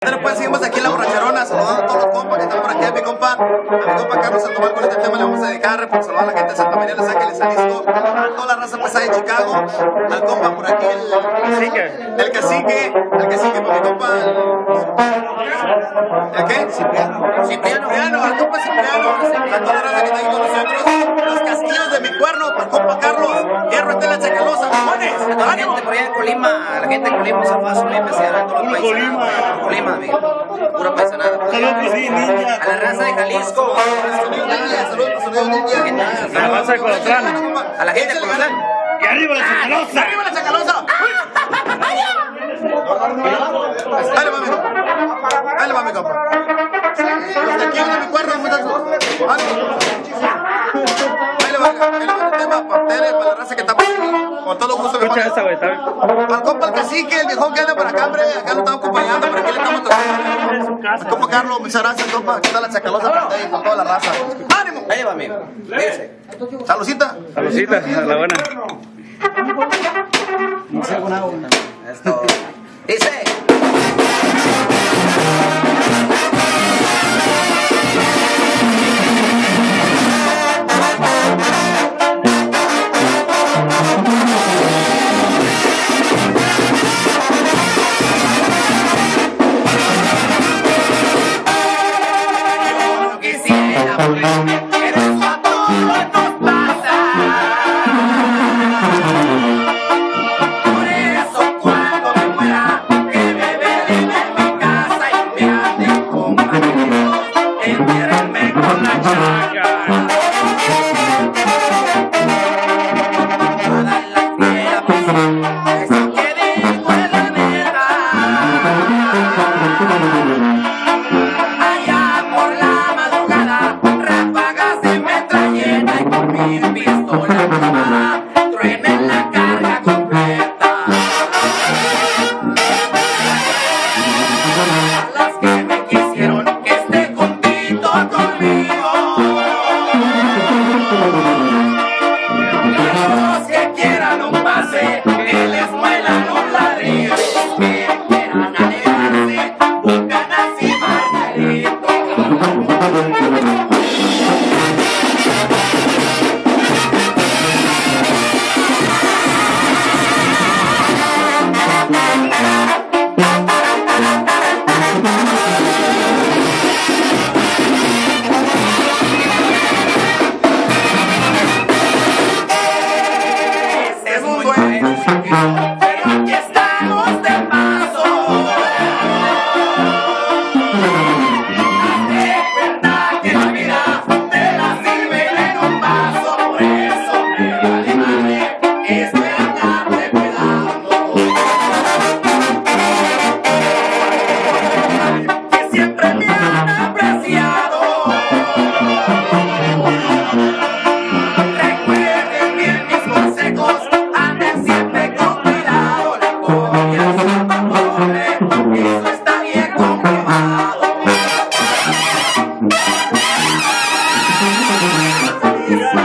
Pero pues seguimos aquí en la borracharona, saludando a todos los compas que están por aquí, a mi compa, a mi compa Carlos Sandoval, con este tema le vamos a dedicar, por saludar a la gente de Santa María de los Ángeles, Jalisco, a toda la raza pasada de Chicago, al compa por aquí, el, el cacique, el cacique, por mi compa, el, ¿el qué? Cipriano. Cipriano, al compa Cipriano, a toda la raza que está aquí con nosotros, los casquillos de mi cuerno, al compa Carlos, hierro está en la chacalosa, mamones, A la gente por allá de Colima, a la gente de Colima, saludos a muy especial a todos los Puro Colima, amigo. Pura paisanada. Saludos, sí, ninja. A la raza de Jalisco. A la raza de Colotlán. A la gente de Colotlán. Y arriba la chacalosa. ¡Arriba la chacalosa! Ahí le va, mi compa. Ahí le va, mi compa. Los taquillos de mi cuerno, muchachos. Ahí le va, ahí le va el tema para ustedes, para la raza que está por aquí. Con todo gusto, mi compa. Al compa el cacique, el viejón que anda por acá, hombre. Acá lo estamos Al compa Carlos, muchas gracias, compa. Aquí está la chacalosa para ustedes, para toda la raza. ¡Ánimo! Ahí va, amigo. Fíjense. Saludcita. Saludcita, a la buena. Esto. Dice. Oh, you. mi pistola, truena la carga completa. Las que me quisieron que esté contigo conmigo. Yeah.